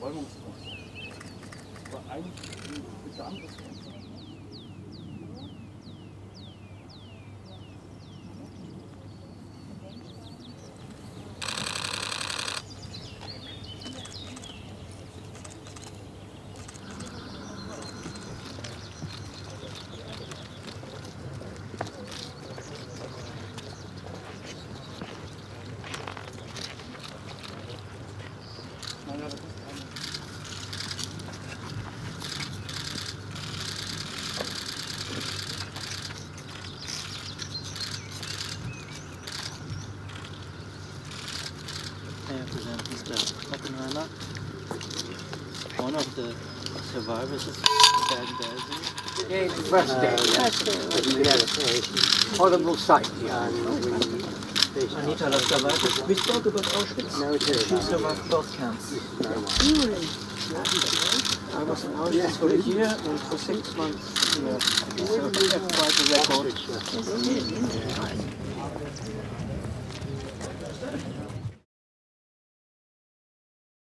Räumungskontrolle. Aber eigentlich bitte es May I present Mr. Oppenheimer, one of the survivors of Bergen-Belsen. Yeah, it's first day. Yeah. Yes, horrible sight. Yeah. Anita Lasker-Wallfisch, we spoke about Auschwitz. No, it is. She survived both camps. I was in Auschwitz for a year and for six months here. So I have quite a record.